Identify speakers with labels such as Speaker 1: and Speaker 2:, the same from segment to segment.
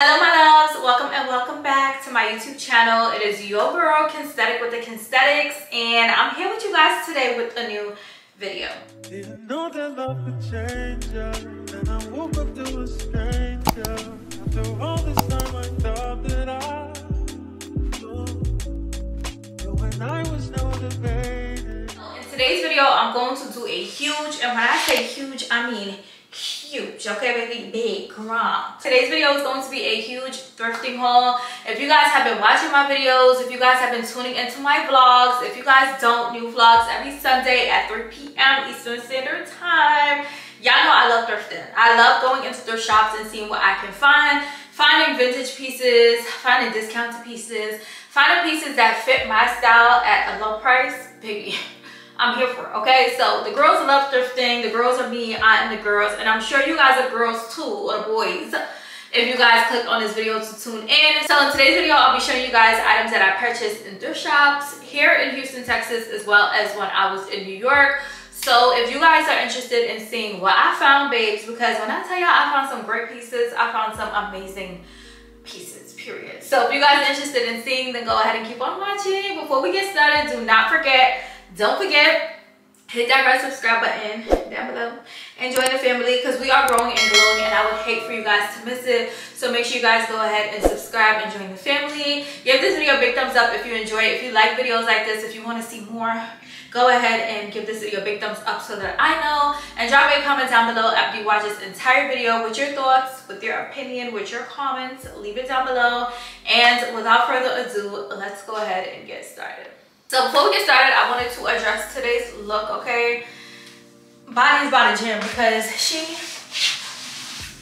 Speaker 1: Hello my loves, welcome and welcome back to my YouTube channel. It is your girl Kensthetic with the Kensthetics and I'm here with you guys today with a new video. Didn't know that love could change and I woke up to a stranger. After all this time I thought that I knew when I was no debating. In today's video I'm going to do a huge and when I say huge I mean huge okay? Baby big girl today's video is going to be a huge thrifting haul. If you guys have been watching my videos if you guys have been tuning into my vlogs if you guys don't new vlogs every sunday at 3 p.m eastern standard time. Y'all know i love thrifting. I love going into thrift shops and seeing what i can find finding vintage pieces finding discounted pieces finding pieces that fit my style at a low price baby I'm here for It, okay? So the girls love thrifting. The girls are me, I am the girls. And I'm sure you guys are girls too, or boys. If you guys click on this video to tune in. So in today's video, I'll be showing you guys items that I purchased in thrift shops here in Houston, Texas, as well as when I was in New York. So if you guys are interested in seeing what I found, babes, because when I tell y'all I found some great pieces, I found some amazing pieces, period. So if you guys are interested in seeing, then go ahead and keep on watching. Before we get started, do not forget don't forget, hit that red subscribe button down below and join the family because we are growing and growing and I would hate for you guys to miss it. So make sure you guys go ahead and subscribe and join the family. Give this video a big thumbs up if you enjoy it. If you like videos like this, if you want to see more, go ahead and give this video a big thumbs up so that I know. And drop a comment down below after you watch this entire video with your thoughts, with your opinion, with your comments. Leave it down below. And without further ado, let's go ahead and get started. So before we get started, I wanted to address today's look, okay? Bonnie's by the gym because she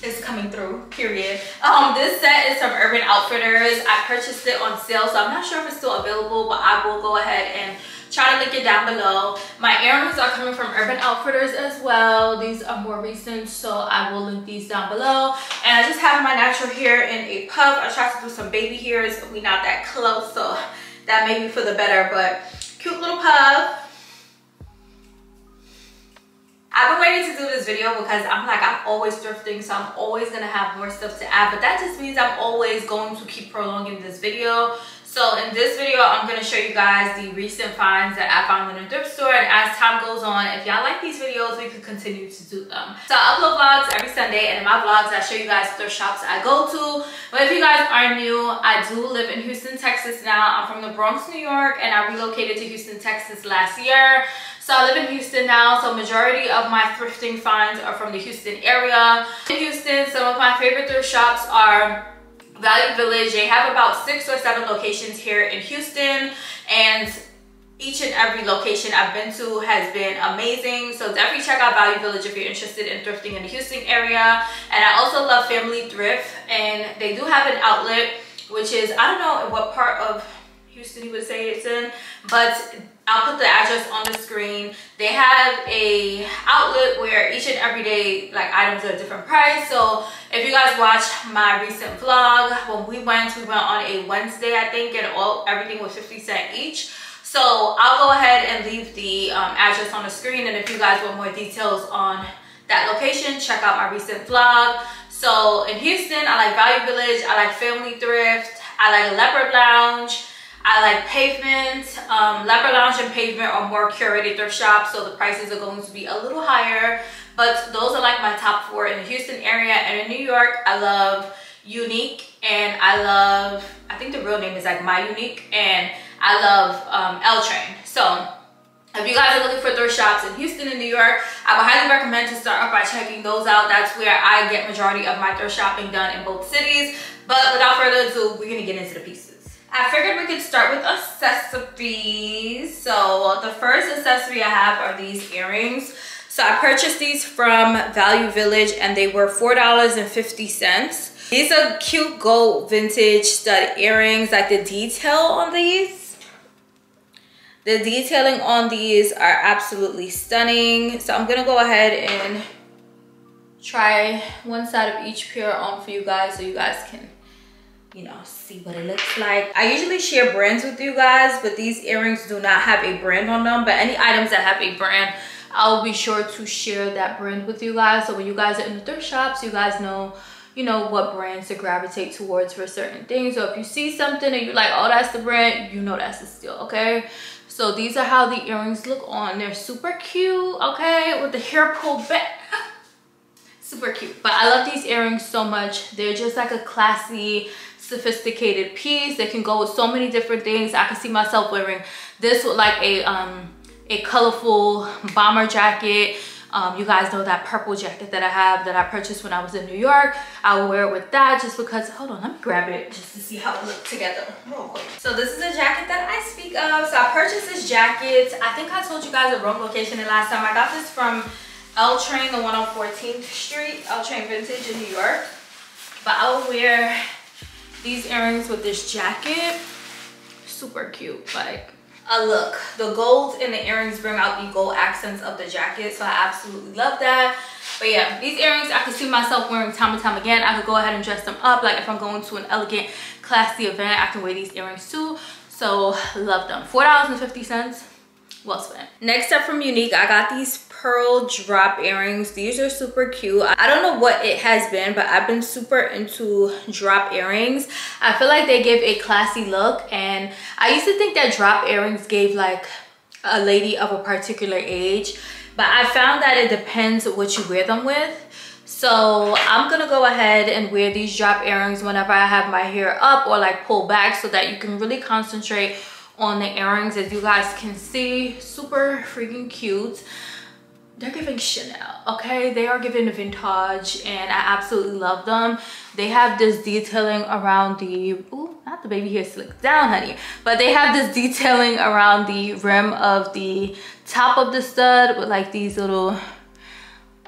Speaker 1: is coming through, period. Um, this set is from Urban Outfitters. I purchased it on sale, so I'm not sure if it's still available, but I will go ahead and try to link it down below. My earrings are coming from Urban Outfitters as well. These are more recent, so I will link these down below. And I just have my natural hair in a puff. I tried to do some baby hairs. We're not that close, so that may be for the better, but cute little puff. I've been waiting to do this video because I'm like, I'm always thrifting, so I'm always gonna have more stuff to add, but that just means I'm always going to keep prolonging this video. So in this video, I'm to show you guys the recent finds that I found in a thrift store. And as time goes on, if y'all like these videos, we could continue to do them. So I upload vlogs every Sunday. And in my vlogs, I show you guys thrift shops I go to. But if you guys are new, I do live in Houston, Texas now. I'm from the Bronx, New York. And I relocated to Houston, Texas last year. So I live in Houston now, so majority of my thrifting finds are from the Houston area. In Houston, some of my favorite thrift shops are Value Village. They have about six or seven locations here in Houston and each and every location I've been to has been amazing. So definitely check out Value Village if you're interested in thrifting in the Houston area. And I also love Family Thrift and they do have an outlet which is, I don't know what part of Houston you would say it's in, but I'll put the address on the screen. They have a outlet where each and every day like items are a different price. So if you guys watch my recent vlog, when we went, we went on a Wednesday, I think, and all everything was 50 cent each. So I'll go ahead and leave the um, address on the screen. And if you guys want more details on that location, check out my recent vlog. So in Houston, I like Value Village, I like Family Thrift, I like Leopard Lounge, I like Pavement. Um, Leopard Lounge and Pavement are more curated thrift shops, so the prices are going to be a little higher. But those are like my top four in the Houston area. And in New York, I love Unique and I love, I think the real name is like My Unique and I love um, L Train. So if you guys are looking for thrift shops in Houston and New York, I would highly recommend to start off by checking those out. That's where I get majority of my thrift shopping done in both cities. But without further ado, we're gonna get into the pieces. I figured we could start with accessories. So the first accessory I have are these earrings. So I purchased these from Value Village and they were $4.50. These are cute gold vintage stud earrings. Like the detail on these. The detailing on these are absolutely stunning. So I'm gonna go ahead and try one side of each pair on for you guys so you guys can you know, see what it looks like. I usually share brands with you guys, but these earrings do not have a brand on them. But any items that have a brand, I'll be sure to share that brand with you guys. So when you guys are in the thrift shops, you guys know you know what brands to gravitate towards for certain things. So if you see something and you're like oh that's the brand you know that's the steal okay? So these are how the earrings look on. They're super cute okay? With the hair pulled back. Super cute. But i love these earrings so much. They're just like a classy sophisticated piece they can go with so many different things i can see myself wearing this with like a um a colorful bomber jacket um, you guys know that purple jacket that I have that I purchased when I was in New York. I will wear it with that just because, hold on, let me grab it just to see how it looks together. So this is a jacket that I speak of. So I purchased this jacket. I think I told you guys the wrong location the last time. I got this from L Train, the one on 14th Street, L Train Vintage in New York. But I will wear these earrings with this jacket. Super cute, like a look. The gold in the earrings bring out the gold accents of the jacket, so I absolutely love that. But yeah, these earrings I could see myself wearing time and time again. I could go ahead and dress them up. Like if I'm going to an elegant, classy event, I can wear these earrings too. So love them. $4.50 well spent. Next up from Unique, I got these pearl drop earrings. These are super cute. I don't know what it has been, but I've been super into drop earrings. I feel like they give a classy look and I used to think that drop earrings gave like a lady of a particular age, but I found that it depends what you wear them with. So I'm gonna go ahead and wear these drop earrings whenever I have my hair up or like pull back so that you can really concentrate on the earrings as you guys can see super freaking cute they're giving Chanel, okay? They are giving a vintage and I absolutely love them. They have this detailing around the, ooh, not the baby hair slick down, honey. But they have this detailing around the rim of the top of the stud with like these little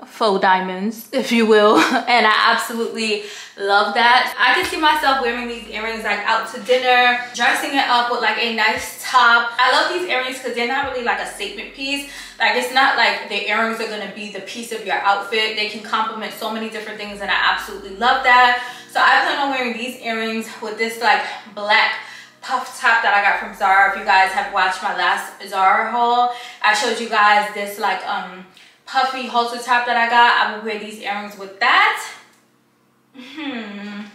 Speaker 1: faux diamonds, if you will. And I absolutely love that. I can see myself wearing these earrings like out to dinner, dressing it up with like a nice top. I love these earrings because they're not really like a statement piece. Like it's not like the earrings are gonna be the piece of your outfit. They can complement so many different things and I absolutely love that. So I plan on wearing these earrings with this like black puff top that I got from Zara. If you guys have watched my last Zara haul, I showed you guys this like um puffy halter top that I got. I will wear these earrings with that. Hmm.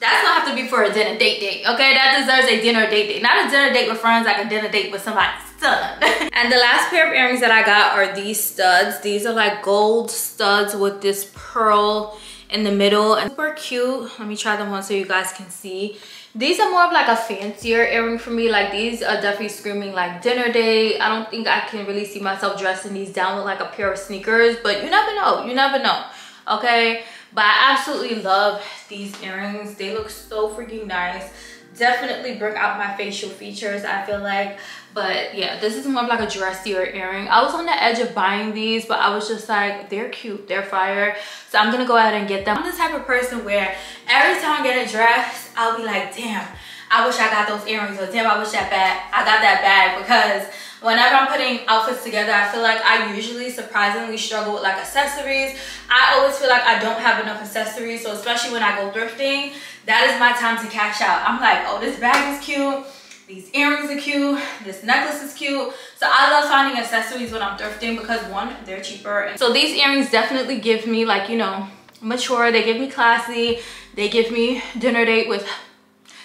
Speaker 1: That's gonna have to be for a dinner date date, okay? That deserves a dinner date date. Not a dinner date with friends, like a dinner date with somebody's son. and the last pair of earrings that I got are these studs. These are like gold studs with this pearl in the middle and super cute. Let me try them on so you guys can see. These are more of like a fancier earring for me. Like these are definitely screaming like dinner day. I don't think I can really see myself dressing these down with like a pair of sneakers, but you never know. You never know, okay? But I absolutely love these earrings. They look so freaking nice. Definitely bring out my facial features, I feel like. But yeah, this is more of like a dressier earring. I was on the edge of buying these, but I was just like, they're cute, they're fire. So I'm gonna go ahead and get them. I'm the type of person where every time I get a dress, I'll be like, damn, I wish I got those earrings or damn, I wish that bag, I got that bag because whenever I'm putting outfits together, I feel like I usually surprisingly struggle with like accessories. I always feel like I don't have enough accessories. So especially when I go thrifting, that is my time to cash out. I'm like, oh, this bag is cute. These earrings are cute. This necklace is cute. So I love finding accessories when I'm thrifting because one, they're cheaper. So these earrings definitely give me like, you know, mature. They give me classy. They give me dinner date with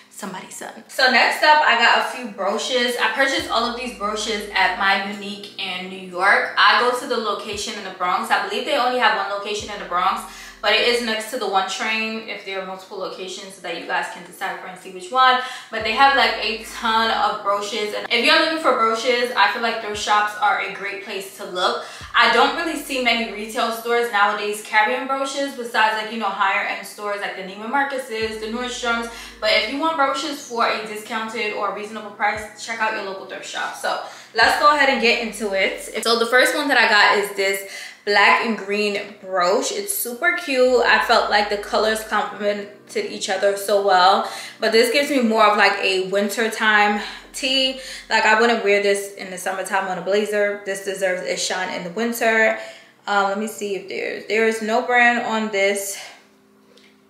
Speaker 1: somebody's son. So next up, I got a few brooches. I purchased all of these brooches at my Unique in New York. I go to the location in the Bronx. I believe they only have one location in the Bronx but it is next to the one train if there are multiple locations so that you guys can decipher and see which one. But they have like a ton of brooches and if you're looking for brooches i feel like those shops are a great place to look. I don't really see many retail stores nowadays carrying brooches besides like you know higher end stores like the neiman marcus's the nordstroms. But if you want brooches for a discounted or reasonable price check out your local thrift shop. So let's go ahead and get into it. So the first one that i got is this black and green brooch. It's super cute. I felt like the colors complemented each other so well. But this gives me more of like a winter time tee. Like i wouldn't wear this in the summertime on a blazer. This deserves a shine in the winter. Um, let me see if there's there is no brand on this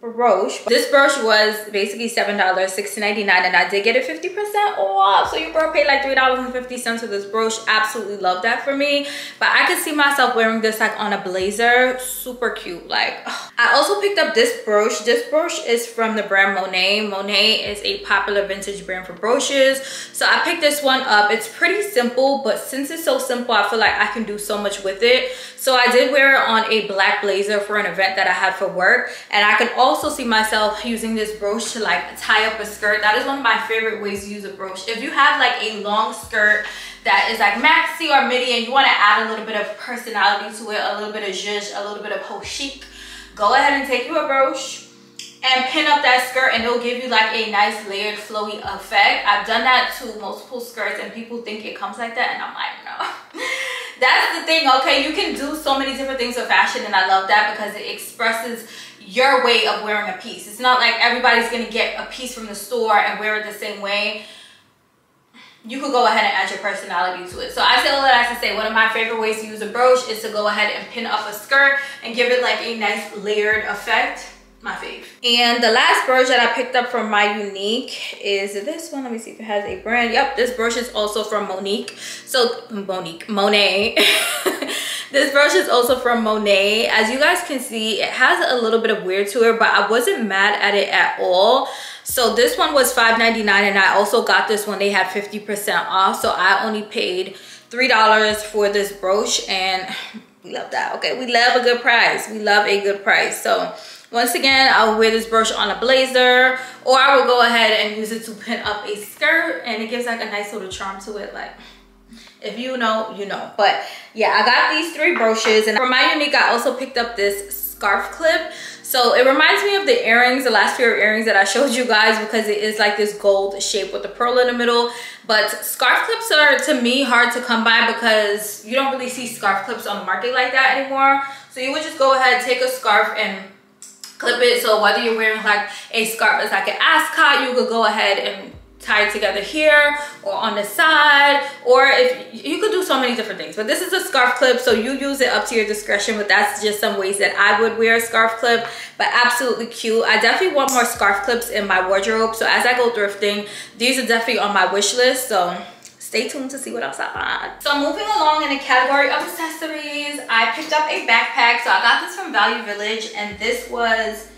Speaker 1: brooch. This brooch was basically $7, $6.99 and I did get it 50% off. So your girl paid like $3.50 for this brooch. Absolutely love that for me. But I could see myself wearing this like on a blazer. Super cute. Like, ugh. I also picked up this brooch. This brooch is from the brand Monet. Monet is a popular vintage brand for brooches. So I picked this one up. It's pretty simple, but since it's so simple, I feel like I can do so much with it. So I did wear it on a black blazer for an event that I had for work. And I can also see myself using this brooch to like tie up a skirt. That is one of my favorite ways to use a brooch. If you have like a long skirt that is like maxi or midi and you want to add a little bit of personality to it, a little bit of zhuzh, a little bit of ho chic, go ahead and take you a brooch and pin up that skirt and it'll give you like a nice layered flowy effect. I've done that to multiple skirts and people think it comes like that and I'm like, no. That's the thing, okay? You can do so many different things with fashion and I love that because it expresses your way of wearing a piece. It's not like everybody's gonna get a piece from the store and wear it the same way. You could go ahead and add your personality to it. So I say all that to say one of my favorite ways to use a brooch is to go ahead and pin up a skirt and give it like a nice layered effect my fave. And the last brooch that I picked up from My Unique is this one. Let me see if it has a brand. Yep, this brooch is also from Monique. So, Monique, Monet. this brush is also from Monet. As you guys can see, it has a little bit of wear to it, but I wasn't mad at it at all. So this one was $5.99 and I also got this when they had 50% off. So I only paid $3 for this brooch and we love that. Okay, we love a good price. We love a good price. So once again, I will wear this brush on a blazer or I will go ahead and use it to pin up a skirt and it gives like a nice little charm to it. Like if you know, you know. But yeah, I got these three brooches and for my unique, I also picked up this scarf clip. So it reminds me of the earrings, the last pair of earrings that I showed you guys because it is like this gold shape with the pearl in the middle. But scarf clips are, to me, hard to come by because you don't really see scarf clips on the market like that anymore. So you would just go ahead, take a scarf and clip it so whether you're wearing like a scarf that's like an ascot you could go ahead and tie it together here or on the side or if you could do so many different things but this is a scarf clip so you use it up to your discretion but that's just some ways that I would wear a scarf clip but absolutely cute I definitely want more scarf clips in my wardrobe so as I go thrifting these are definitely on my wish list so stay tuned to see what else I find. So moving along in the category of accessories, I picked up a backpack. So I got this from Value Village and this was,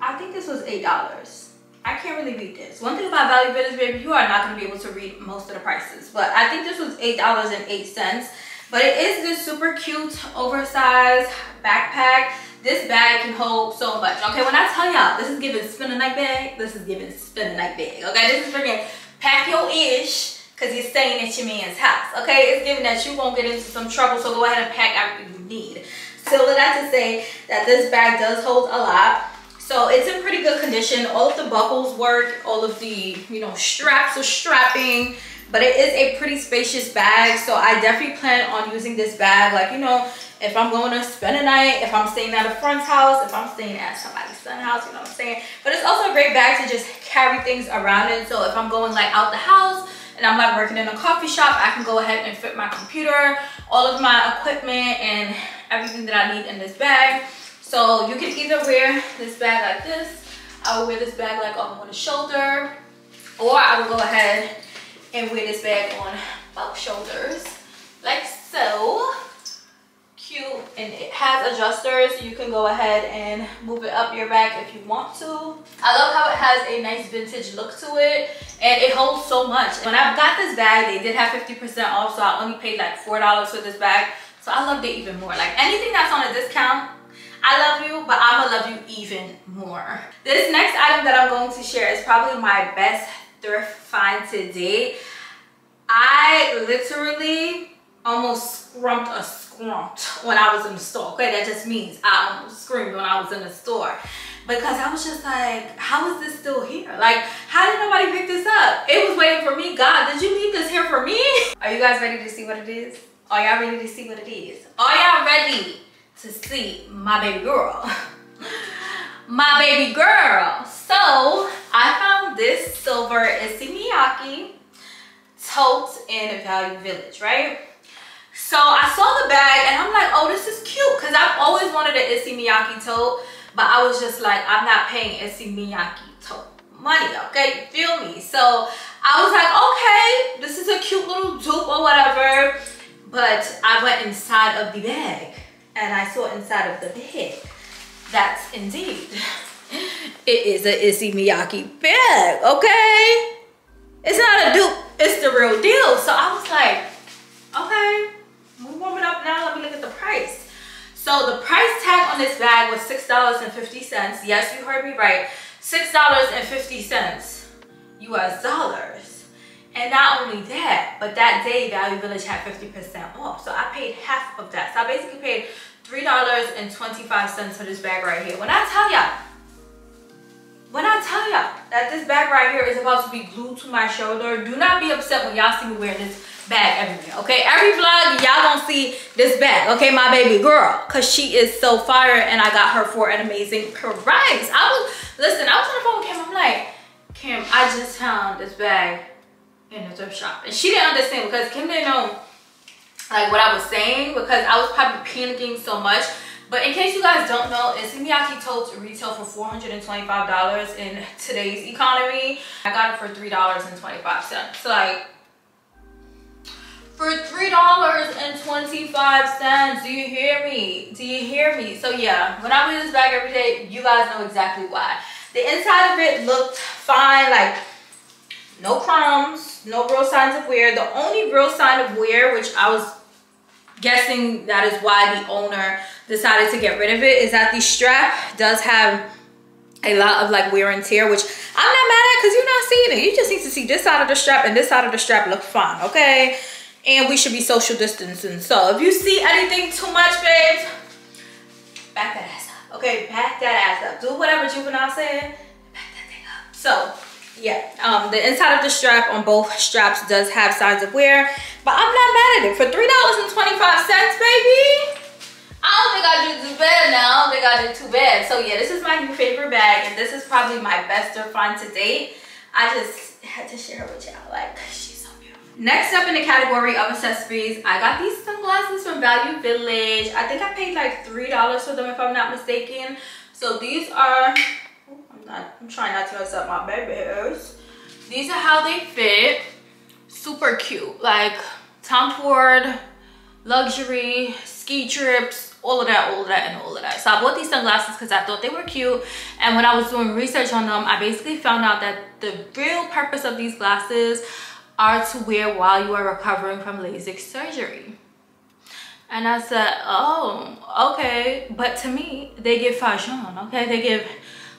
Speaker 1: I think this was $8. I can't really read this. One thing about Value Village, baby, you are not going to be able to read most of the prices. But I think this was $8.08. But it is this super cute, oversized backpack. This bag can hold so much. Okay, when I tell y'all, this is giving spin a night bag, this is giving spin a night bag. Okay, this is freaking pack your ish because you're staying at your man's house. Okay, it's given that you won't get into some trouble, so go ahead and pack everything you need. So that to say that this bag does hold a lot. So it's in pretty good condition. All of the buckles work, all of the, you know, straps are strapping, but it is a pretty spacious bag. So I definitely plan on using this bag. Like, you know, if I'm going to spend a night, if I'm staying at a friend's house, if I'm staying at somebody's son's house, you know what I'm saying? But it's also a great bag to just carry things around in. So if I'm going like out the house, and I'm like working in a coffee shop, I can go ahead and fit my computer, all of my equipment and everything that I need in this bag. So you can either wear this bag like this, I will wear this bag like on one shoulder, or I will go ahead and wear this bag on both shoulders, like so. Cute and it has adjusters you can go ahead and move it up your back if you want to. I love how it has a nice vintage look to it and it holds so much. When i got this bag they did have 50 percent off so i only paid like four dollars for this bag. So i loved it even more. Like anything that's on a discount I love you, but I'ma love you even more. This next item that I'm going to share is probably my best thrift find to date. I literally almost scrumped a scrumped when I was in the store. Okay, that just means I almost screamed when I was in the store. Because I was just like, how is this still here? Like, how did nobody pick this up? It was waiting for me. God, did you leave this here for me? Are you guys ready to see what it is? Are y'all ready to see what it is? Are y'all ready to see my baby girl? my baby girl. So, I found this silver Issey Miyake tote in Value Village, right? So I saw the bag and I'm like, oh, this is cute. Cause I've always wanted an Issey Miyake tote. but I was just like, I'm not paying Issey Miyake tote money, okay? Feel me? So I was like, okay, this is a cute little dupe or whatever. But I went inside of the bag and I saw inside of the bag. That's indeed, it is a Issey Miyake bag, okay? It's not a dupe, it's the real deal. So I was like, okay, we warm it up now. Let me look at the price. So the price tag on this bag was $6.50. Yes, you heard me right. $6.50 US dollars. And not only that, but that day Value Village had 50% off. So I paid half of that. So I basically paid $3.25 for this bag right here. When I tell y'all, when I tell y'all that this bag right here is about to be glued to my shoulder, do not be upset when y'all see me wearing this bag everywhere, okay? Every vlog, y'all gonna see this bag, okay? My baby girl, because she is so fire and I got her for an amazing price. I was, listen, I was on the phone with Kim, I'm like, Kim, I just found this bag in the thrift shop. And she didn't understand because Kim didn't know like what I was saying because I was probably panicking so much but in case you guys don't know, Issey Miyake totes retail for $425 in today's economy. I got it for $3.25. So like, for $3.25, do you hear me? Do you hear me? So yeah, when I wear this bag every day, you guys know exactly why. The inside of it looked fine, like no crumbs, no real signs of wear. The only real sign of wear, which I was guessing that is why the owner decided to get rid of it is that the strap does have a lot of like wear and tear which i'm not mad at because you're not seeing it. You just need to see this side of the strap and this side of the strap look fine okay? And we should be social distancing. So if you see anything too much babes back that ass up okay? Back that ass up. Do whatever juvenile said yeah um the inside of the strap on both straps does have signs of wear but i'm not mad at it for three dollars and 25 cents baby I don't think I did too bad now. I don't think I did too bad. So yeah, this is my new favorite bag and this is probably my best or find to date. I just had to share with y'all. Like, she's so beautiful. Next up in the category of accessories, I got these sunglasses from Value Village. I think I paid like $3 for them if I'm not mistaken. So these are, I'm trying not to mess up my baby hairs. These are how they fit. Super cute. Like Tom Ford, luxury, ski trips, all of that all of that and all of that so i bought these sunglasses because i thought they were cute and when i was doing research on them i basically found out that the real purpose of these glasses are to wear while you are recovering from lasik surgery and i said oh okay but to me they give fashion okay they give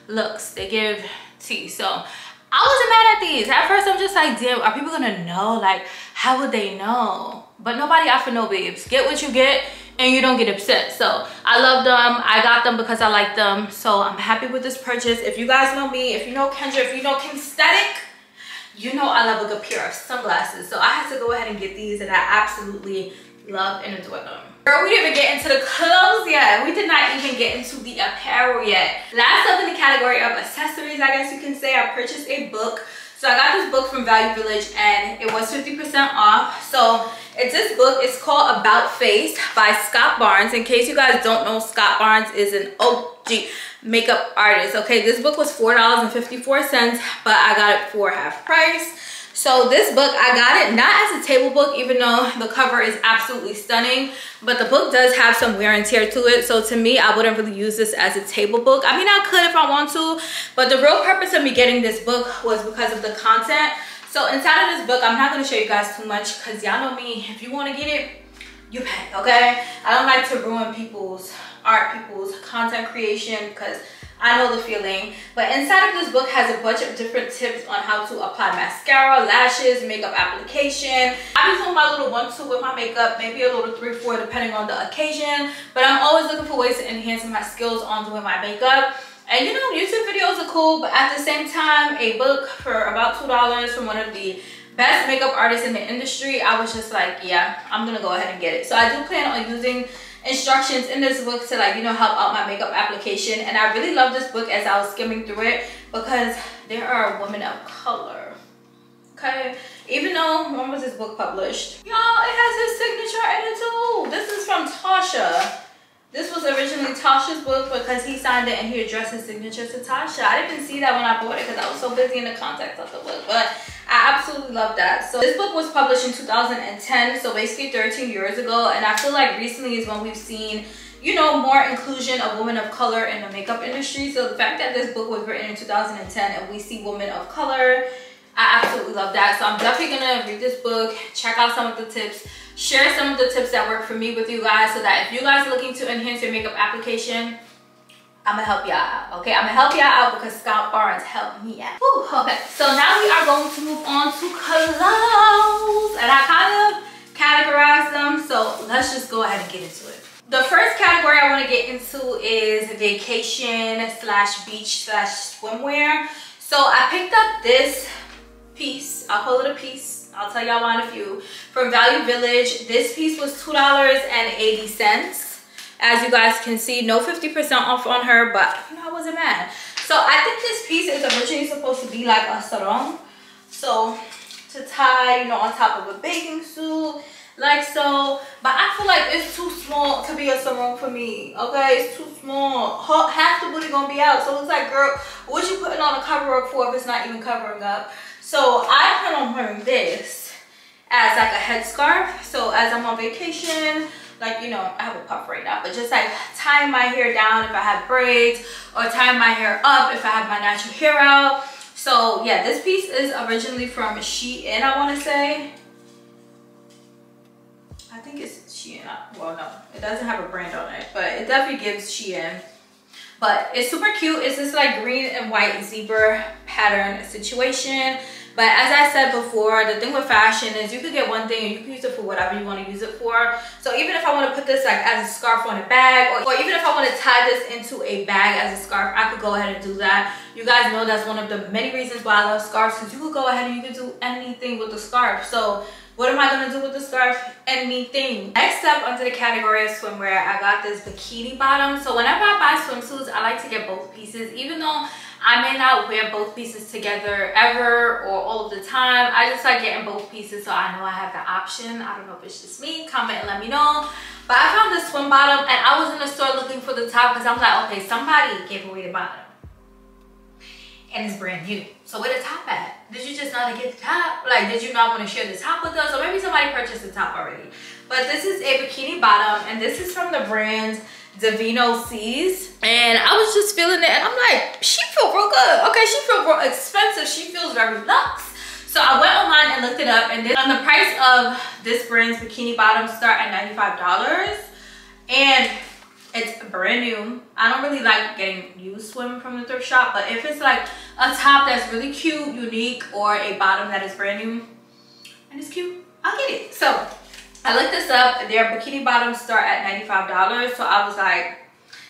Speaker 1: looks they give tea so I wasn't mad at these. At first, I'm just like, damn, are people gonna know? Like, how would they know? But nobody offered no babes. Get what you get and you don't get upset. So I love them. I got them because I like them. So I'm happy with this purchase. If you guys know me, if you know Kendra, if you know Kensthetic, you know I love a good pair of sunglasses. So I had to go ahead and get these and I absolutely love and adore them. Girl, we didn't even get into the clothes yet. We did not even get into the apparel yet. Last up in the category of accessories, I guess you can say, I purchased a book. So I got this book from Value Village and it was 50% off. So it's this book. It's called About Face by Scott Barnes. In case you guys don't know, Scott Barnes is an OG makeup artist. Okay, this book was $4.54, but I got it for half price. So this book, I got it not as a table book, even though the cover is absolutely stunning, but the book does have some wear and tear to it. So to me, I wouldn't really use this as a table book. I mean, I could if I want to, but the real purpose of me getting this book was because of the content. So inside of this book, I'm not gonna show you guys too much because y'all know me. If you wanna get it, you pay, okay? I don't like to ruin people's art, people's content creation because I know the feeling. But inside of this book has a bunch of different tips on how to apply mascara, lashes, makeup application. I be doing my little one-two with my makeup, maybe a little three-four depending on the occasion. But I'm always looking for ways to enhance my skills on doing my makeup. And you know, YouTube videos are cool, but at the same time, a book for about $2 from one of the best makeup artists in the industry, I was just like, yeah, I'm gonna go ahead and get it. So I do plan on using instructions in this book to like, you know, help out my makeup application. And I really love this book as I was skimming through it because there are women of color, okay? Even though, when was this book published? Y'all, it has his signature in it too. This is from Tasha. This was originally Tasha's book because he signed it and he addressed his signature to Tasha. I didn't see that when I bought it because I was so busy in the context of the book. But I absolutely love that. So this book was published in 2010, so basically 13 years ago. And I feel like recently is when we've seen you know, more inclusion of women of color in the makeup industry. So the fact that this book was written in 2010 and we see women of color, I absolutely love that. So I'm definitely gonna read this book, check out some of the tips, share some of the tips that work for me with you guys so that if you guys are looking to enhance your makeup application, I'm gonna help y'all out, okay? I'm gonna help y'all out because Scott Barnes helped me out. Whew, okay, so now we are going to move on to clothes. And I kind of categorized them, so let's just go ahead and get into it. The first category I want to get into is vacation slash beach slash swimwear. So I picked up this piece. I'll call it a piece. I'll tell y'all why in a few. From Value Village. This piece was $2.80. As you guys can see, no 50% off on her, but you know, I wasn't mad. So I think this piece is originally supposed to be like a sarong. So to tie, you know, on top of a bathing suit like so. But i feel like it's too small to be a sarong for me okay? It's too small. Half the booty gonna be out. So it's like girl what you putting on a cover up for if it's not even covering up? So i plan on wearing this as like a headscarf. So as i'm on vacation like you know i have a puff right now but just like tying my hair down if i have braids or tying my hair up if i have my natural hair out so yeah this piece is originally from shein i want to say I think it's Shein. Well, no, it doesn't have a brand on it, but it definitely gives Shein. But it's super cute. It's this like green and white zebra pattern situation. But as I said before, the thing with fashion is you could get one thing and you can use it for whatever you want to use it for. So even if I want to put this like as a scarf on a bag or, or even if I want to tie this into a bag as a scarf, I could go ahead and do that. You guys know that's one of the many reasons why I love scarves because you could go ahead and you can do anything with the scarf. So what am I gonna do with the scarf? Anything. Next up under the category of swimwear, I got this bikini bottom. So whenever I buy swimsuits, I like to get both pieces. Even though I may not wear both pieces together ever or all of the time. I just like getting both pieces so I know I have the option. I don't know if it's just me. Comment and let me know. But I found this swim bottom and I was in the store looking for the top because I'm like, okay, somebody gave away the bottom and it's brand new. So where the top at? Did you just not get the top? Like, did you not want to share the top with us? Or maybe somebody purchased the top already. But this is a bikini bottom, and this is from the brand Davino Seas. And I was just feeling it, and I'm like, she feel real good. Okay, she feel real expensive. She feels very luxe. So I went online and looked it up, and then on the price of this brand's bikini bottom start at $95. And it's brand new. I don't really like getting used swim from the thrift shop, but if it's like a top that's really cute, unique, or a bottom that is brand new and it's cute, I'll get it. So I looked this up. Their bikini bottoms start at $95. So I was like,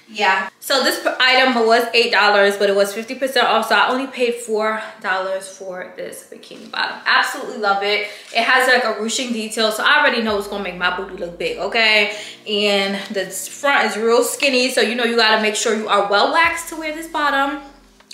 Speaker 1: yeah. So this item was eight dollars but it was 50 percent off. So i only paid four dollars for this bikini bottom. Absolutely love it. It has like a ruching detail. So i already know it's gonna make my booty look big okay? And the front is real skinny. So you know you got to make sure you are well waxed to wear this bottom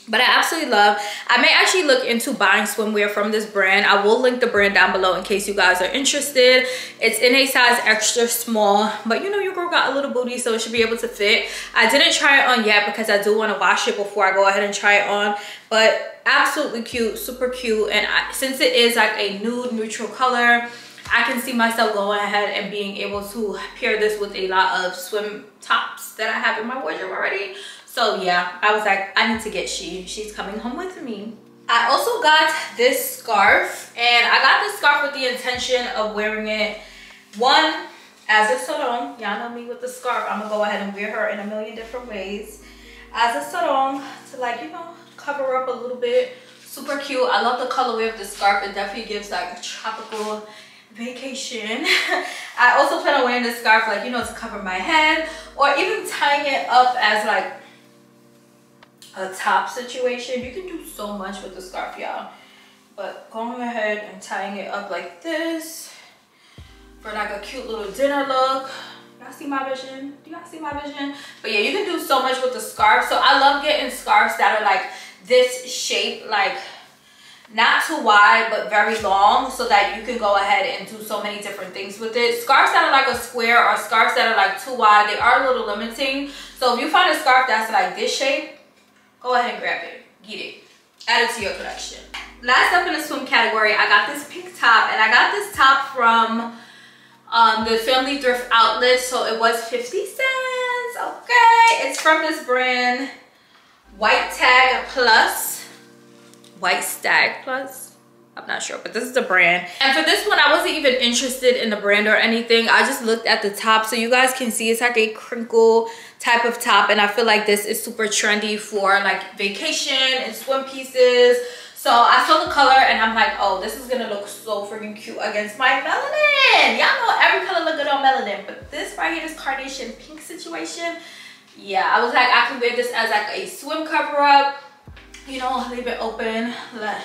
Speaker 1: but I absolutely love. I may actually look into buying swimwear from this brand. I will link the brand down below in case you guys are interested. It's in a size extra small, but you know your girl got a little booty so it should be able to fit. I didn't try it on yet because I do want to wash it before I go ahead and try it on, but absolutely cute, super cute. And I, since it is like a nude neutral color, I can see myself going ahead and being able to pair this with a lot of swim tops that I have in my wardrobe already. So yeah, I was like, I need to get she. She's coming home with me. I also got this scarf and I got this scarf with the intention of wearing it one as a sarong. Y'all know me with the scarf. I'm gonna go ahead and wear her in a million different ways. As a sarong to like, you know, cover up a little bit. Super cute. I love the colorway of the scarf. It definitely gives like a tropical vacation. I also plan on wearing this scarf like, you know, to cover my head or even tying it up as like a top situation. You can do so much with the scarf, y'all. But going ahead and tying it up like this for like a cute little dinner look. Y'all see my vision? Do y'all see my vision? But yeah, you can do so much with the scarf. So I love getting scarves that are like this shape, like not too wide but very long so that you can go ahead and do so many different things with it scarves that are like a square or scarves that are like too wide they are a little limiting so if you find a scarf that's like this shape go ahead and grab it get it add it to your collection last up in the swim category i got this pink top and i got this top from um, the family thrift outlet so it was 50 cents okay it's from this brand white tag plus White Stag Plus. I'm not sure, but this is the brand. And for this one, I wasn't even interested in the brand or anything. I just looked at the top so you guys can see it's like a crinkle type of top. And I feel like this is super trendy for like vacation and swim pieces. So I saw the color and I'm like, oh, this is gonna look so freaking cute against my melanin. Y'all know every color look good on melanin, but this right here, this carnation pink situation, yeah, I was like, I can wear this as like a swim cover up you know, leave it open, let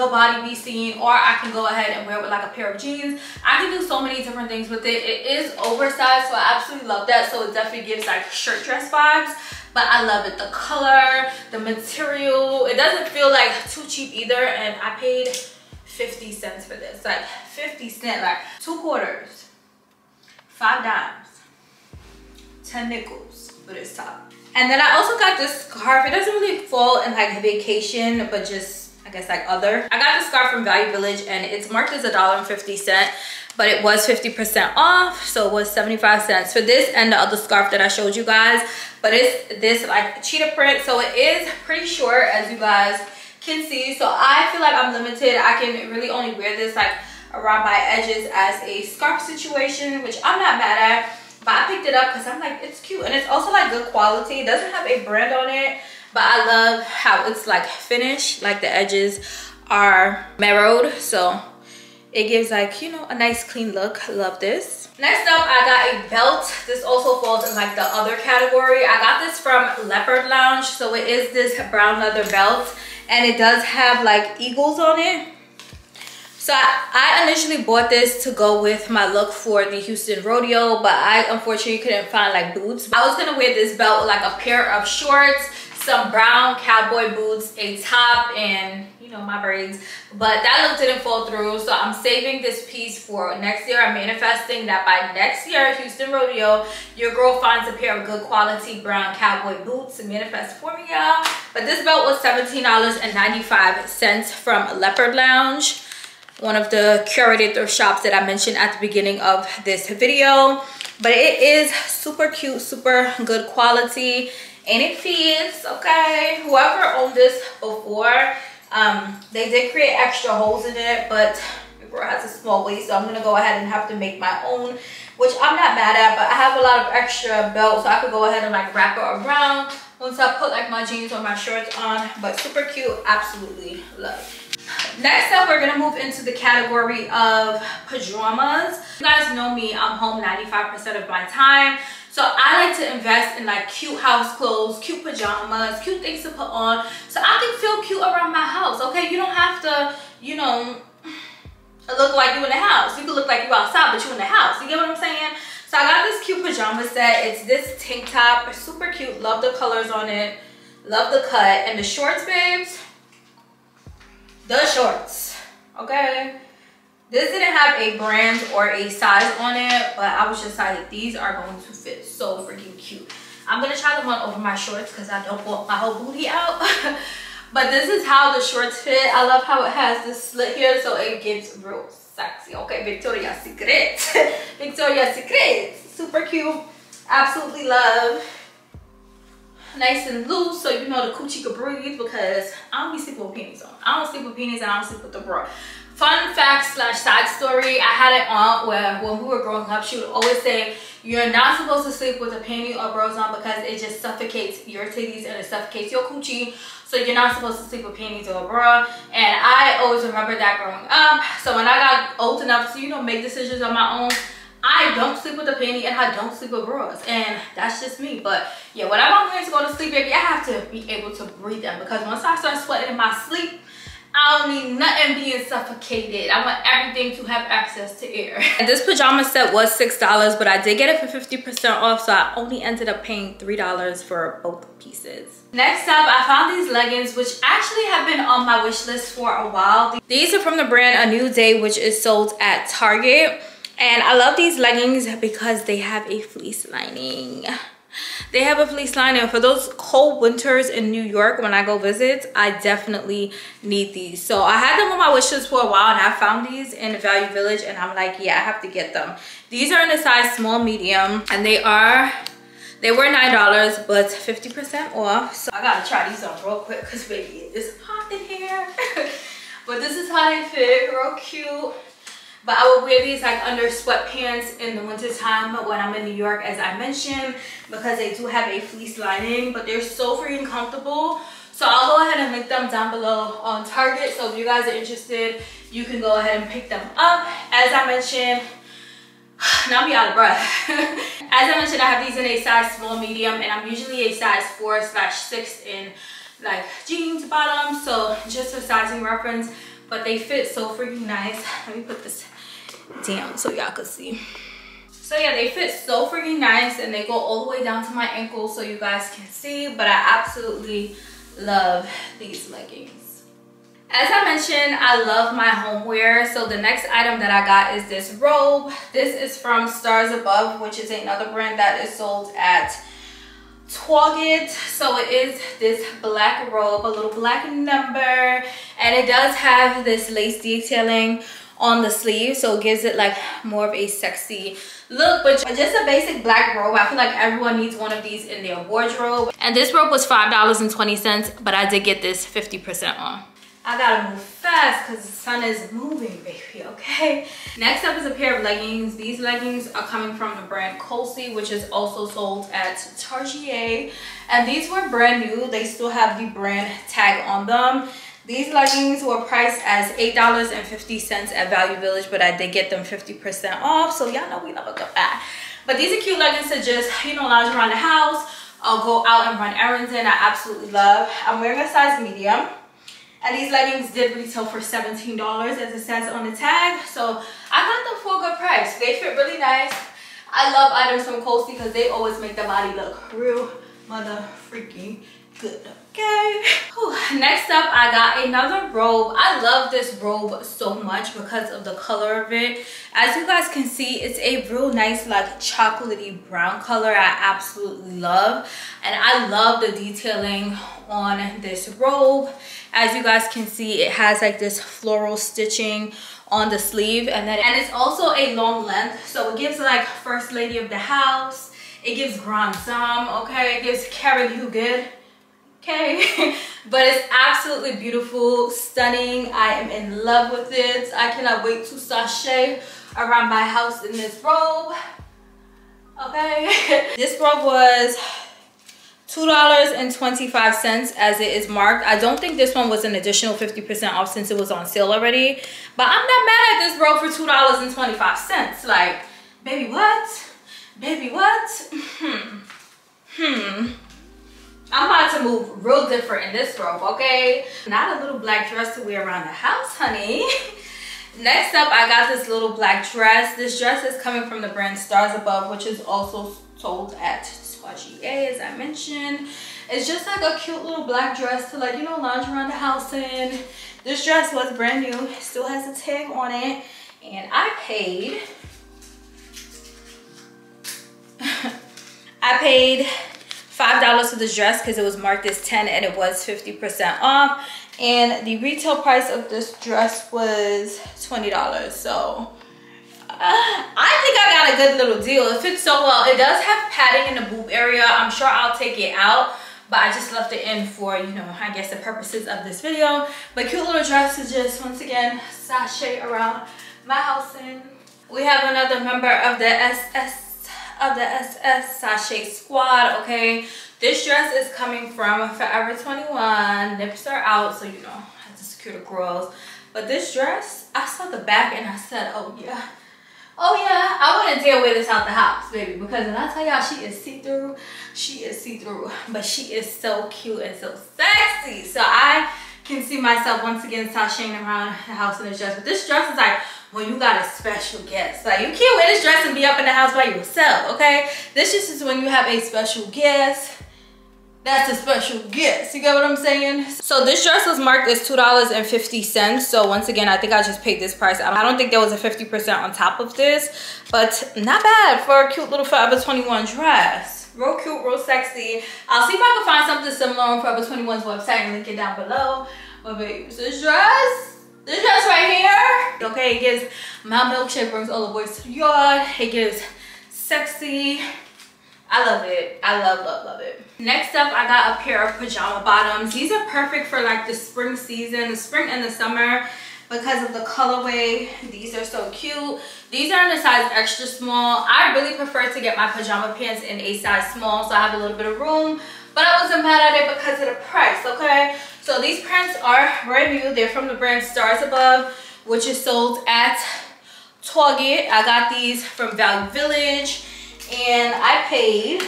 Speaker 1: the body be seen, or I can go ahead and wear it with like a pair of jeans. I can do so many different things with it. It is oversized, so I absolutely love that. So it definitely gives like shirt dress vibes, but I love it. The color, the material, it doesn't feel like too cheap either. And I paid 50 cents for this, like 50 cent, like two quarters, five dimes, 10 nickels for this top. And then I also got this scarf. It doesn't really fall in like vacation, but just, guess like other. I got this scarf from Value Village and it's marked as a dollar and 50 cent, but it was 50% off. So it was 75 cents for this and the other scarf that I showed you guys. But it's this like cheetah print. So it is pretty short as you guys can see. So I feel like I'm limited. I can really only wear this like around my edges as a scarf situation, which I'm not mad at. But I picked it up because I'm like, it's cute. And it's also like good quality. It doesn't have a brand on it. But I love how it's like finished. Like the edges are marrowed. So it gives like, you know, a nice clean look. Love this. Next up, I got a belt. This also falls in like the other category. I got this from Leopard Lounge. So it is this brown leather belt. And it does have like eagles on it so I, I, initially bought this to go with my look for the Houston Rodeo, but I unfortunately couldn't find like boots. I was gonna wear this belt with like a pair of shorts, some brown cowboy boots, a top, and you know, my braids. But that look didn't fall through, so I'm saving this piece for next year. I'm manifesting that by next year, Houston Rodeo, your girl finds a pair of good quality brown cowboy boots to manifest for me, y'all. But this belt was $17.95 from Leopard Lounge one of the curated thrift shops that I mentioned at the beginning of this video. But it is super cute, super good quality, and it fits, okay? Whoever owned this before, um, they did create extra holes in it, but it has a small waist, so I'm gonna go ahead and have to make my own, which I'm not mad at, but I have a lot of extra belts, so I could go ahead and like wrap it around once I put like my jeans or my shorts on, but super cute, absolutely love. Next up, we're gonna move into the category of pajamas. You guys know me, I'm home 95% of my time. So I like to invest in like cute house clothes, cute pajamas, cute things to put on. So I can feel cute around my house, okay? You don't have to, you know, look like you in the house. You can look like you outside, but you in the house. You get what I'm saying? So I got this cute pajama set. It's this tank top, super cute. Love the colors on it. Love the cut. And the shorts, babes, the shorts, okay? This didn't have a brand or a size on it, but I was just like, these are going to fit so freaking cute. I'm gonna try them on over my shorts because I don't want my whole booty out. but this is how the shorts fit. I love how it has this slit here, so it gives real sexy. Okay, Victoria's Secret. Victoria's Secret. Super cute. Absolutely love nice and loose so you know the coochie could breathe because I don't be sleeping with panties on. I don't sleep with panties and I don't sleep with the bra. Fun fact slash side story, I had an aunt where when we were growing up, she would always say, you're not supposed to sleep with a panty or bras on because it just suffocates your titties and it suffocates your coochie. So you're not supposed to sleep with panties or a bra. And I always remember that growing up. So when I got old enough to, you know, make decisions on my own, I don't sleep with a panty and I don't sleep with bras. And that's just me. But yeah, whenever I'm ready to go to sleep, baby, I have to be able to breathe them. Because once I start sweating in my sleep, I don't need nothing being suffocated. I want everything to have access to air. And this pajama set was $6, but I did get it for 50% off, so I only ended up paying $3 for both pieces. Next up, I found these leggings, which actually have been on my wish list for a while. These are from the brand A New Day, which is sold at Target. And I love these leggings because they have a fleece lining. They have a fleece lining. For those cold winters in New York when I go visit, I definitely need these. So I had them on my wish list for a while and I found these in Value Village and I'm like, yeah, I have to get them. These are in a size small medium and they are they were $9, but 50% off. So I gotta try these on real quick because baby, it's hot in here. but this is how they fit, real cute. But I will wear these like under sweatpants in the winter time when I'm in New York, as I mentioned, because they do have a fleece lining, but they're so freaking comfortable. So I'll go ahead and link them down below on Target. So if you guys are interested, you can go ahead and pick them up. As I mentioned, now I'm out of breath. As I mentioned, I have these in a size small medium and I'm usually a size four slash six in like jeans bottoms. So just for sizing reference, but they fit so freaking nice. Let me put this down so y'all can see. So yeah, they fit so freaking nice and they go all the way down to my ankles so you guys can see, but I absolutely love these leggings. As I mentioned, I love my homeware. So the next item that I got is this robe. This is from Stars Above, which is another brand that is sold at Target. So it is this black robe, a little black number, and it does have this lace detailing on the sleeve so it gives it like more of a sexy look but just a basic black robe i feel like everyone needs one of these in their wardrobe and this robe was five dollars and 20 cents but i did get this 50 percent on I gotta move fast because the sun is moving, baby, okay? Next up is a pair of leggings. These leggings are coming from the brand Colsie, which is also sold at Target. And these were brand new. They still have the brand tag on them. These leggings were priced as $8.50 at Value Village, but I did get them 50% off. So y'all know we love a good buy. But these are cute leggings to just, you know, lounge around the house or go out and run errands in. I absolutely love. I'm wearing a size medium. And these leggings did retail for $17 as it says on the tag. So I got them for a good price. They fit really nice. I love items from Colsie because they always make the body look real mother freaking good okay Whew. next up i got another robe. I love this robe so much because of the color of it. As you guys can see it's a real nice like chocolatey brown color i absolutely love. And i love the detailing on this robe. As you guys can see it has like this floral stitching on the sleeve. And then and it's also a long length so it gives like first lady of the house. It gives grand dame okay? It gives karen Hugood okay but it's absolutely beautiful stunning i am in love with it i cannot wait to sashay around my house in this robe okay this robe was $2.25 as it is marked. I don't think this one was an additional 50% off since it was on sale already. But I'm not mad at this robe for $2.25. Like, baby, what? Baby, what? Hmm. Hmm. I'm about to move real different in this robe, okay? Not a little black dress to wear around the house, honey. Next up, I got this little black dress. This dress is coming from the brand Stars Above, which is also sold at Swatchier, as I mentioned. It's just like a cute little black dress to like, you know, lounge around the house in. This dress was brand new. Still has a tag on it. And I paid... I paid $5 for this dress because it was marked as 10 and it was 50% off. And the retail price of this dress was $20. So uh, I think I got a good little deal. It fits so well. It does have padding in the boob area. I'm sure I'll take it out. But I just left it in for, you know, I guess the purposes of this video. But cute little dress to just, once again, sashay around my house in. We have another member of the SS of the SS Sashay Squad, okay? This dress is coming from Forever 21. Nips are out, so you know, I have to secure the girls. But this dress, I saw the back and I said, oh yeah. Oh yeah, I wouldn't dare wear this out the house, baby. Because when I tell y'all she is see-through, she is see-through. But she is so cute and so sexy. So I can see myself once again sashaying around the house in this dress. But this dress is like when you got a special guest. Like you can't wear this dress and be up in the house by yourself, okay? This just is when you have a special guest. That's a special guest. You get what I'm saying? So this dress was marked as $2.50. So once again, I think I just paid this price. I don't think there was a 50% on top of this, but not bad for a cute little Forever 21 dress. Real cute, real sexy. I'll see if I can find something similar on Forever 21's website and link it down below. But babes, this dress, this dress right here, okay, it gives my milkshake brings all the boys to the yard. It gives sexy. I love it. I love, love, love it. Next up, I got a pair of pajama bottoms. These are perfect for like the spring season, the spring and the summer because of the colorway. These are so cute. These are in a size extra small. I really prefer to get my pajama pants in a size small so I have a little bit of room. But I wasn't mad at it because of the price, okay? So these prints are brand new. They're from the brand Stars Above, which is sold at Target. I got these from Value Village and I paid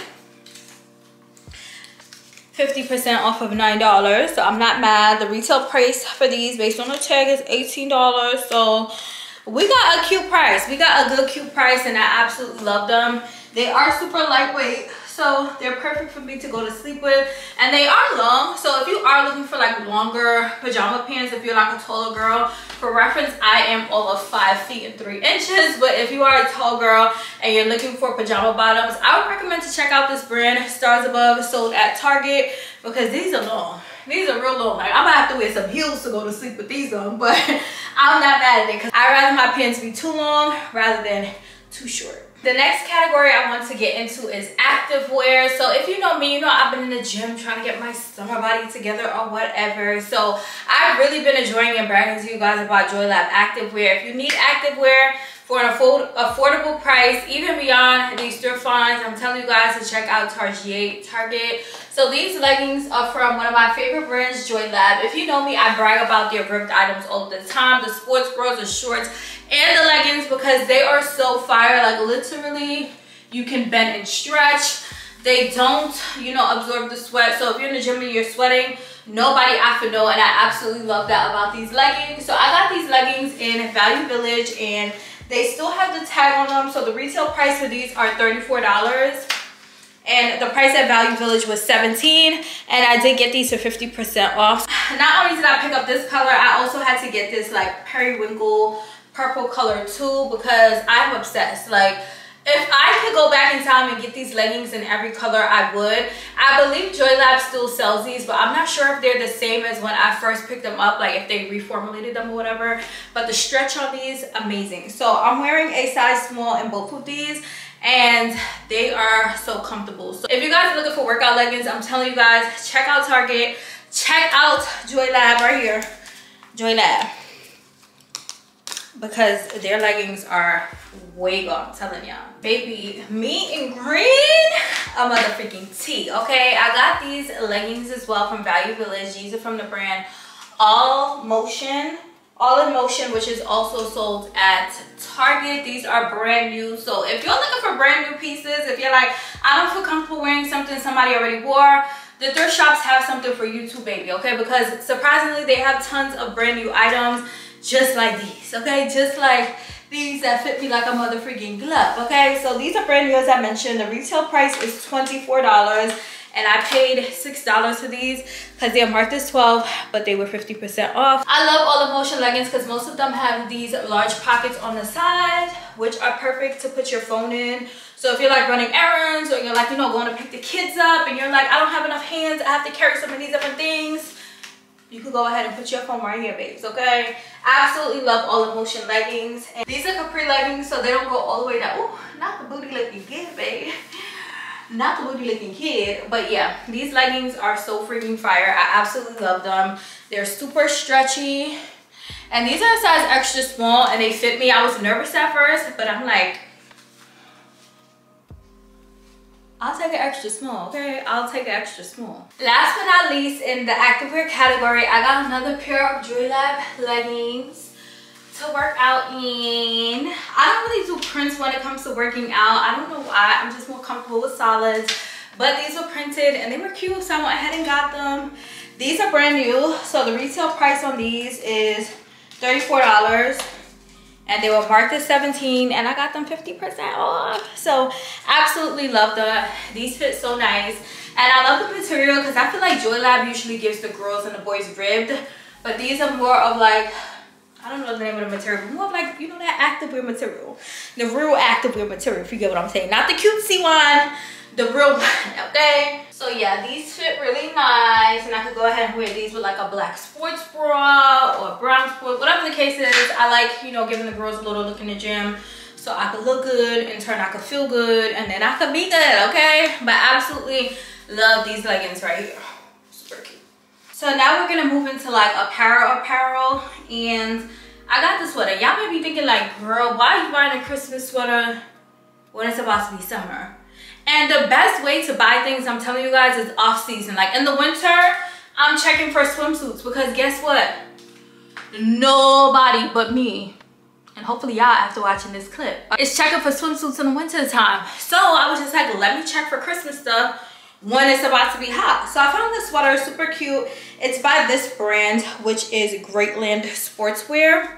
Speaker 1: 50% off of $9. So I'm not mad. The retail price for these based on the tag is $18. So we got a cute price. We got a good cute price and I absolutely love them. They are super lightweight so they're perfect for me to go to sleep with. And they are long. So if you are looking for like longer pajama pants if you're like a taller girl for reference i am all of five feet and three inches. But if you are a tall girl and you're looking for pajama bottoms i would recommend to check out this brand stars above sold at target because these are long. These are real long. Like i'm gonna have to wear some heels to go to sleep with these on but i'm not mad at it because i rather my pants be too long rather than too short the next category I want to get into is active wear. So if you know me, you know I've been in the gym trying to get my summer body together or whatever. So I've really been enjoying and bragging to you guys about JoyLab active wear. If you need active wear for an affordable price, even beyond these thrift finds, I'm telling you guys to check out Target. Target. So these leggings are from one of my favorite brands, JoyLab. If you know me, I brag about their ribbed items all the time. The sports bras, the shorts, and the leggings because they are so fire like literally you can bend and stretch they don't you know absorb the sweat so if you're in the gym and you're sweating nobody I to know and I absolutely love that about these leggings so I got these leggings in Value Village and they still have the tag on them so the retail price for these are $34 and the price at Value Village was 17 and I did get these for 50% off. Not only did I pick up this color, I also had to get this like periwinkle purple color too because I'm obsessed. Like, if I could go back in time and get these leggings in every color, I would. I believe JoyLab still sells these, but I'm not sure if they're the same as when I first picked them up, like if they reformulated them or whatever. But the stretch on these, amazing. So I'm wearing a size small in both of these and they are so comfortable. So if you guys are looking for workout leggings, I'm telling you guys, check out Target, check out JoyLab right here, JoyLab because their leggings are way gone, I'm telling y'all. Baby, me in green, a motherfucking tea, okay? I got these leggings as well from Value Village. These are from the brand All Motion. All in Motion, which is also sold at Target. These are brand new. So if you're looking for brand new pieces, if you're like, I don't feel comfortable wearing something somebody already wore, the thrift shops have something for you too, baby, okay? Because surprisingly, they have tons of brand new items just like these, okay? Just like these that fit me like a mother freaking glove, okay? So these are brand new, as I mentioned. The retail price is $24 and I paid $6 for these because they are marked as 12 but they were 50% off. I love All in Motion leggings because most of them have these large pockets on the side which are perfect to put your phone in. So if you're like running errands or you're like, you know, going to pick the kids up and you're like, I don't have enough hands, I have to carry some of these different things, you could go ahead and put your phone right here, babes, okay? absolutely love All in Motion leggings. And these are capri leggings, so they don't go all the way down. Oh, not the booty looking kid, babe. Not the booty looking kid. But yeah, these leggings are so freaking fire. I absolutely love them. They're super stretchy. And these are a size extra small and they fit me. I was nervous at first, but I'm like, I'll take an extra small, okay? I'll take an extra small. Last but not least, in the activewear category, I got another pair of JoyLab leggings to work out in. I don't really do prints when it comes to working out. I don't know why. I'm just more comfortable with solids. but these were printed and they were cute so i went ahead and got them these are brand new so the retail price on these is 34 dollars and they were marked as 17 and i got them 50 percent off. So absolutely love them these fit so nice. And i love the material because i feel like joylab usually gives the girls and the boys ribbed but these are more of like I don't know the name of the material, but more of like, you know, that activewear material. The real activewear material, if you get what I'm saying. Not the cutesy one, the real one, okay? So yeah, these fit really nice. And I could go ahead and wear these with like a black sports bra or brown sports, whatever the case is. I like, you know, giving the girls a little look in the gym so I could look good, in turn I could feel good, and then I could be good, okay? But I absolutely love these leggings right here. So now we're gonna move into like apparel apparel and I got the sweater. Y'all may be thinking like, girl, why are you buying a Christmas sweater when it's about to be summer? And the best way to buy things, I'm telling you guys, is off season. Like in the winter, I'm checking for swimsuits because guess what? Nobody but me and hopefully y'all after watching this clip is checking for swimsuits in the winter time so i was just like let me check for christmas stuff when it's about to be hot. So I found this sweater super cute. It's by this brand, which is Greatland Sportswear.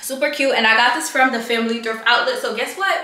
Speaker 1: Super cute. And I got this from the Family Thrift Outlet. So guess what?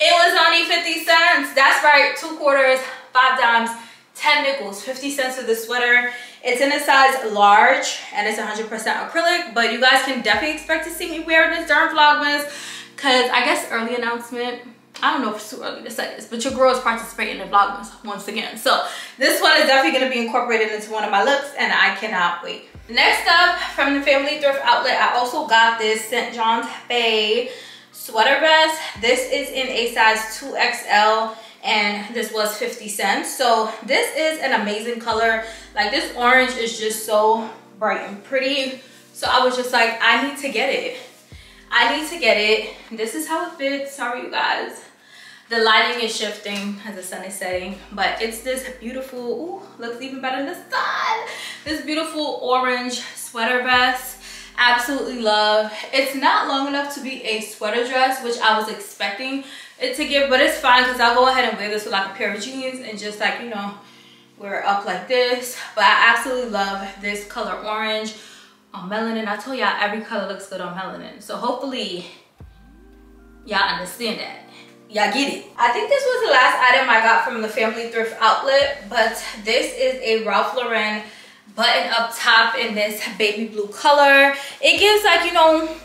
Speaker 1: It was only 50 cents. That's right. Two quarters, five dimes, 10 nickels, 50 cents for the sweater. It's in a size large and it's 100% acrylic. But you guys can definitely expect to see me wearing this during Vlogmas. Because I guess early announcement I don't know if it's too early to say this, but your girl is participating in the Vlogmas once again. So this one is definitely gonna be incorporated into one of my looks and I cannot wait. Next up, from the Family Thrift Outlet, I also got this St. John's Bay sweater vest. This is in a size 2XL and this was 50 cents. So this is an amazing color. Like this orange is just so bright and pretty. So I was just like, I need to get it. I need to get it. This is how it fits. Sorry, you guys. The lighting is shifting as the sun is setting, but it's this beautiful, ooh, looks even better in the sun. This beautiful orange sweater vest. Absolutely love. It's not long enough to be a sweater dress, which I was expecting it to give, but it's fine because I'll go ahead and wear this with like a pair of jeans and just like, you know, wear it up like this. But I absolutely love this color orange on melanin. I told y'all every color looks good on melanin. So hopefully y'all understand that. Y'all get it. I think this was the last item I got from the Family Thrift Outlet, but this is a Ralph Lauren button up top in this baby blue color. It gives like, you know,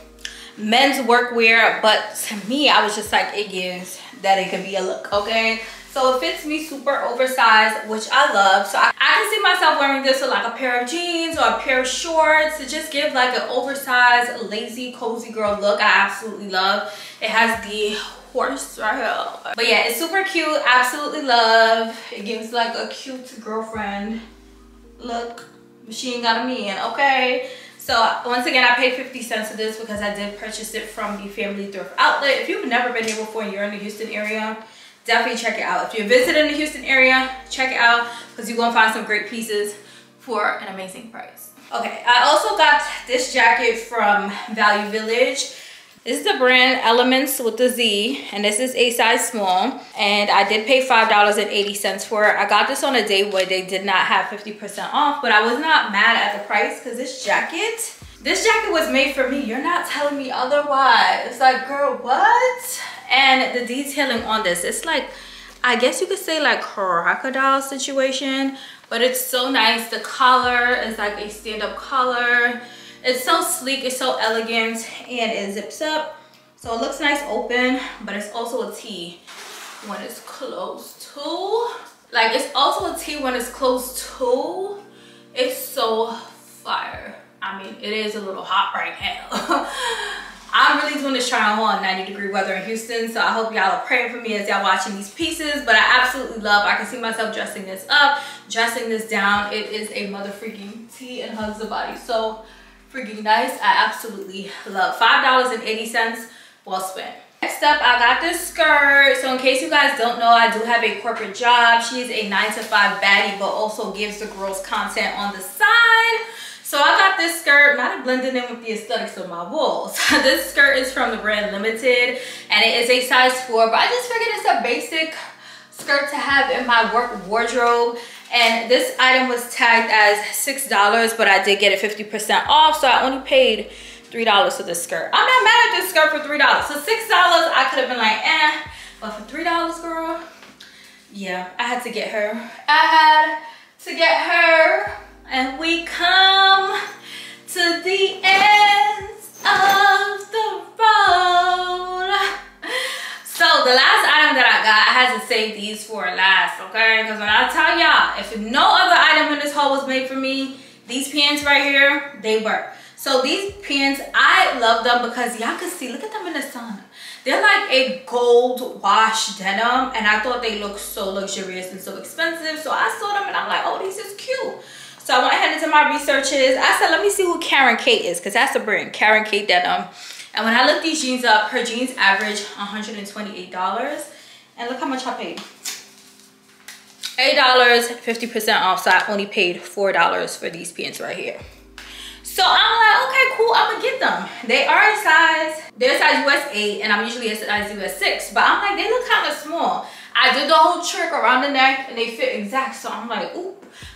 Speaker 1: men's workwear, but to me, I was just like, it gives that it could be a look, okay? So it fits me super oversized, which I love. So I, I can see myself wearing this with like a pair of jeans or a pair of shorts to just give like an oversized, lazy, cozy girl look. I absolutely love. It has the horse right here. But yeah, it's super cute. Absolutely love. It gives like a cute girlfriend look. Machine got a man, okay? So once again, I paid 50 cents for this because I did purchase it from the Family Thrift Outlet. If you've never been here before and you're in the Houston area, definitely check it out. If you're visiting the Houston area, check it out because you're gonna find some great pieces for an amazing price. Okay, I also got this jacket from Value Village. This is the brand Elements with the Z, and this is a size small. And I did pay $5.80 for it. I got this on a day where they did not have 50% off, but I was not mad at the price because this jacket, this jacket was made for me. You're not telling me otherwise. It's like, girl, what? and the detailing on this it's like i guess you could say like crocodile situation but it's so nice the collar is like a stand-up collar it's so sleek it's so elegant and it zips up so it looks nice open but it's also a tee when it's closed too like it's also a tee when it's closed too it's so fire i mean it is a little hot right now I'm really doing this try on 90 degree weather in Houston. So I hope y'all are praying for me as y'all watching these pieces. But I absolutely love, I can see myself dressing this up, dressing this down. It is a mother freaking tee and hugs the body. So freaking nice. I absolutely love. $5.80 well spent. Next up, I got this skirt. So in case you guys don't know, I do have a corporate job. She's a nine to five baddie, but also gives the girls content on the side. So I got this skirt, not blending in with the aesthetics of my walls. this skirt is from the brand Limited and it is a size four, but I just figured it's a basic skirt to have in my work wardrobe. And this item was tagged as $6, but I did get it 50% off. So I only paid $3 for this skirt. I'm not mad at this skirt for $3. So $6, I could have been like, eh. But for $3, girl, yeah, I had to get her. I had to get her. And we come to the end of the road. So the last item that I got, I had to save these for last, okay? Because when I tell y'all, if no other item in this haul was made for me, these pants right here, they were. So these pants, I love them because y'all can see, look at them in the sun. They're like a gold wash denim and I thought they looked so luxurious and so expensive. So I saw them and I'm like, oh, these is cute. So I went ahead into my researches. I said, let me see who Karen Kate is because that's the brand, Karen Kate Denim. And when I looked these jeans up, her jeans average $128. And look how much I paid. $8, 50% off. So I only paid $4 for these pants right here. So I'm like, okay, cool, I'm gonna get them. They are a size, they're a size US 8, and I'm usually a size US 6, but I'm like, they look kind of small. I did the whole trick around the neck and they fit exact, so I'm like, ooh.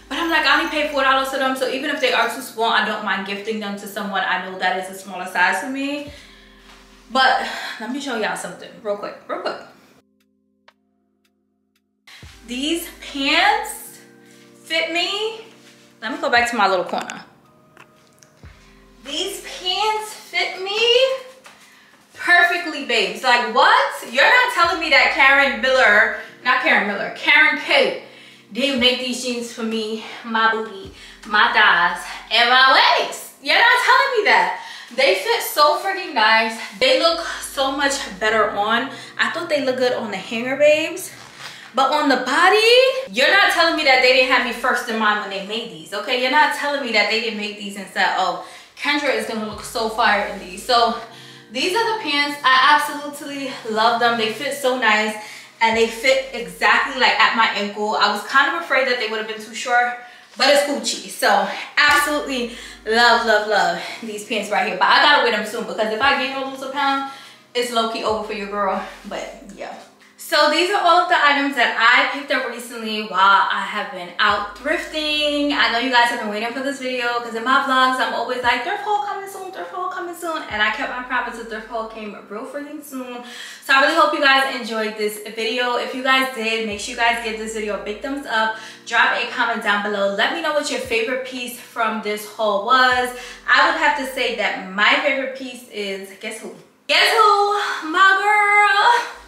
Speaker 1: But I'm like, I only paid $4 for them, so even if they are too small, I don't mind gifting them to someone I know that is a smaller size for me. But let me show y'all something real quick, real quick. These pants fit me. Let me go back to my little corner. These pants fit me perfectly, babes. Like what? You're not telling me that Karen Miller, not Karen Miller, Karen Kate didn't make these jeans for me, my booty, my thighs, and my waist. You're not telling me that. They fit so freaking nice. They look so much better on. I thought they look good on the hanger, babes. But on the body, you're not telling me that they didn't have me first in mind when they made these, okay? You're not telling me that they didn't make these and said, oh, Kendra is gonna look so fire in these. So these are the pants. I absolutely love them. They fit so nice and they fit exactly like at my ankle. I was kind of afraid that they would have been too short, but it's Gucci. So absolutely love, love, love these pants right here. But I gotta wear them soon because if I gain or lose a pound, it's low-key over for your girl. But yeah. So these are all of the items that I picked up recently while I have been out thrifting. I know you guys have been waiting for this video because in my vlogs, I'm always like, thrift haul coming soon, thrift haul coming soon. And I kept my promise, the thrift haul came real freaking soon. So I really hope you guys enjoyed this video. If you guys did, make sure you guys give this video a big thumbs up. Drop a comment down below. Let me know what your favorite piece from this haul was. I would have to say that my favorite piece is, guess who? Guess who? My girl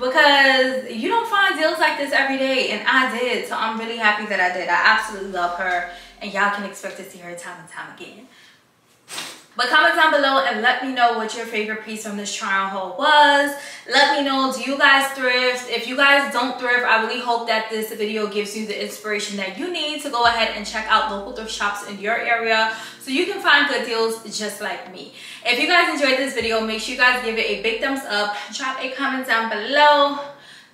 Speaker 1: because you don't find deals like this every day and I did so I'm really happy that I did. I absolutely love her and y'all can expect to see her time and time again but comment down below and let me know what your favorite piece from this trial haul was. Let me know, do you guys thrift? If you guys don't thrift, I really hope that this video gives you the inspiration that you need to go ahead and check out local thrift shops in your area so you can find good deals just like me. If you guys enjoyed this video, make sure you guys give it a big thumbs up. Drop a comment down below.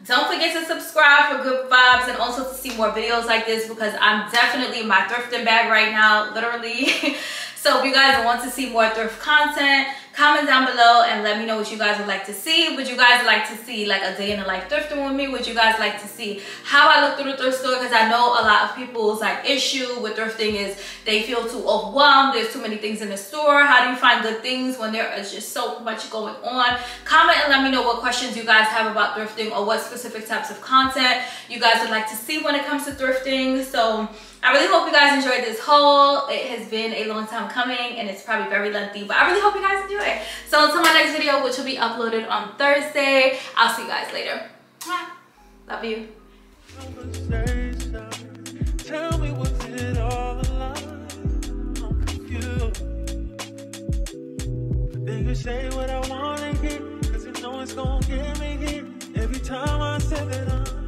Speaker 1: Don't forget to subscribe for good vibes and also to see more videos like this because I'm definitely in my thrifting bag right now, literally. So if you guys want to see more thrift content, comment down below and let me know what you guys would like to see. Would you guys like to see like a day in the life thrifting with me? Would you guys like to see how I look through the thrift store? Because I know a lot of people's like issue with thrifting is they feel too overwhelmed. There's too many things in the store. How do you find good things when there is just so much going on? Comment and let me know what questions you guys have about thrifting or what specific types of content you guys would like to see when it comes to thrifting. So I really hope you guys enjoyed this haul. It has been a long time coming and it's probably very lengthy, but I really hope you guys enjoy it. So until my next video, which will be uploaded on Thursday, I'll see you guys later. Love you. Say what I wanna hear, cause you know it's gonna me every time I say that I'm